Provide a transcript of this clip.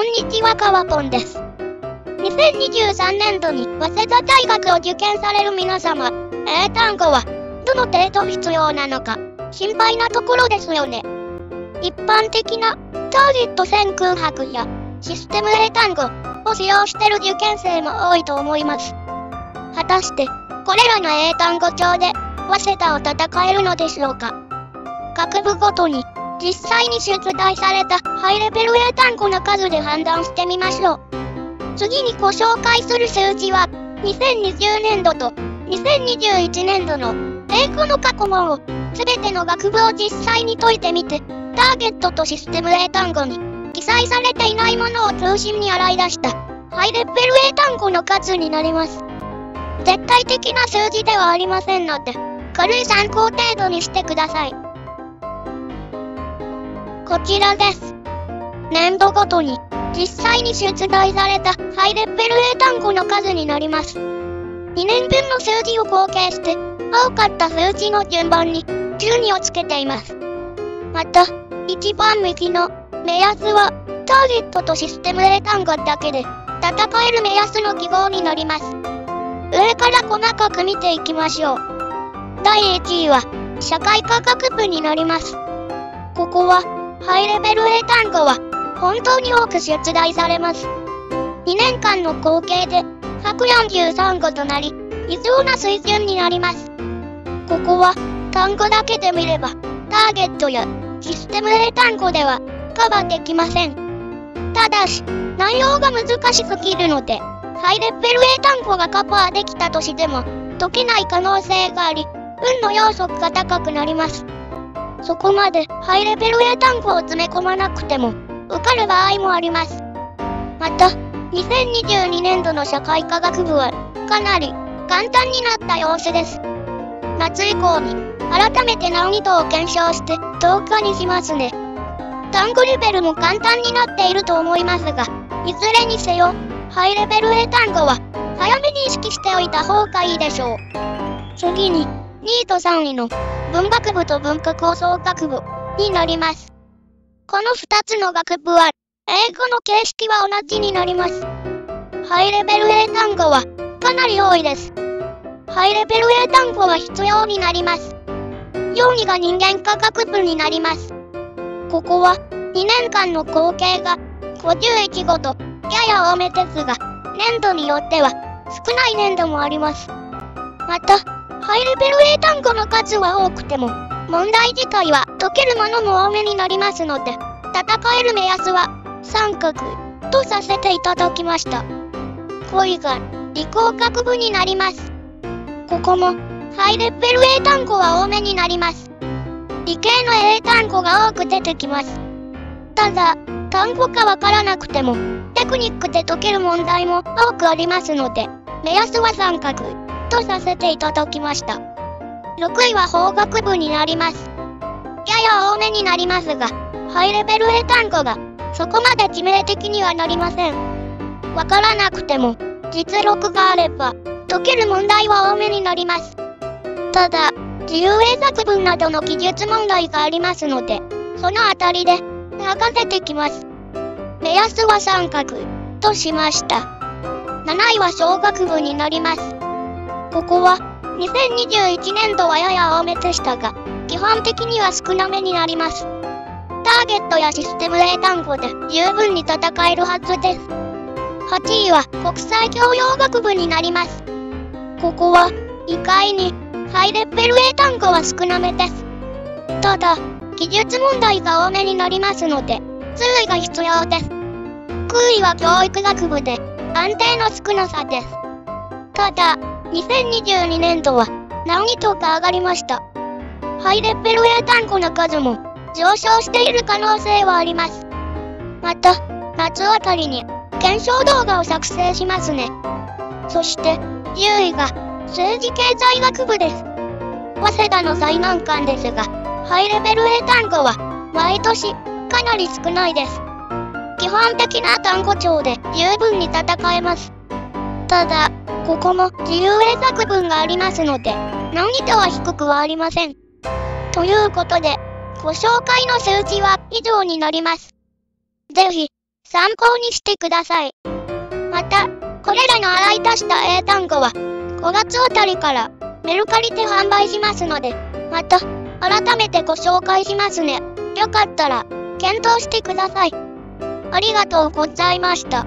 こんにちは、かわぽんです。2023年度に早稲田大学を受験される皆様、英単語は、どの程度必要なのか、心配なところですよね。一般的な、ターゲット線空白や、システム英単語を使用している受験生も多いと思います。果たして、これらの英単語帳で、早稲田を戦えるのでしょうか。各部ごとに、実際に出題されたハイレベル英単語の数で判断してみましょう。次にご紹介する数字は、2020年度と2021年度の英語の過去問を、すべての学部を実際に解いてみて、ターゲットとシステム英単語に記載されていないものを中心に洗い出したハイレベル英単語の数になります。絶対的な数字ではありませんので、軽い参考程度にしてください。こちらです。年度ごとに実際に出題されたハイレベル英単語の数になります。2年分の数字を合計して多かった数字の順番に順位をつけています。また、一番右の目安はターゲットとシステム英単語だけで戦える目安の記号になります。上から細かく見ていきましょう。第1位は社会科学部になります。ここはハイレベル英単語は本当に多く出題されます。2年間の合計で143語となり、異常な水準になります。ここは単語だけで見れば、ターゲットやシステム英単語ではカバーできません。ただし、内容が難しすぎるので、ハイレベル英単語がカバーできたとしても、解けない可能性があり、運の要素が高くなります。そこまでハイレベル英単語を詰め込まなくても受かる場合もあります。また、2022年度の社会科学部はかなり簡単になった様子です。夏以降に改めて難易度を検証して10日にしますね。単語レベルも簡単になっていると思いますが、いずれにせよ、ハイレベル英単語は早めに意識しておいた方がいいでしょう。次に、2位と3位の文学部と文化構想学部になります。この2つの学部は、英語の形式は同じになります。ハイレベル英単語はかなり多いです。ハイレベル英単語は必要になります。4位が人間科学部になります。ここは2年間の合計が51語とやや多めですが、年度によっては少ない年度もあります。また、ハイレベル英単語の数は多くても、問題自体は解けるものも多めになりますので、戦える目安は三角とさせていただきました。恋が理工学部になります。ここもハイレベル英単語は多めになります。理系の英単語が多く出てきます。ただ、単語かわからなくても、テクニックで解ける問題も多くありますので、目安は三角。とさせていただきました。6位は法学部になります。やや多めになりますが、ハイレベル英単語がそこまで致命的にはなりません。わからなくても、実力があれば、解ける問題は多めになります。ただ、自由英作文などの記述問題がありますので、そのあたりで、流せてきます。目安は三角、としました。7位は小学部になります。ここは、2021年度はやや多めでしたが、基本的には少なめになります。ターゲットやシステム英単語で十分に戦えるはずです。8位は国際教養学部になります。ここは、意外に、ハイレベル英単語は少なめです。ただ、記述問題が多めになりますので、注意が必要です。9位は教育学部で、安定の少なさです。ただ、2022年度は難易度が上がりました。ハイレベル英単語の数も上昇している可能性はあります。また、夏あたりに検証動画を作成しますね。そして、10位が政治経済学部です。早稲田の最難関ですが、ハイレベル英単語は毎年かなり少ないです。基本的な単語帳で十分に戦えます。ただ、ここも自由英作文がありますので、難易度は低くはありません。ということで、ご紹介の数字は以上になります。ぜひ、参考にしてください。また、これらの洗い足した英単語は、5月あたりからメルカリで販売しますので、また、改めてご紹介しますね。よかったら、検討してください。ありがとうございました。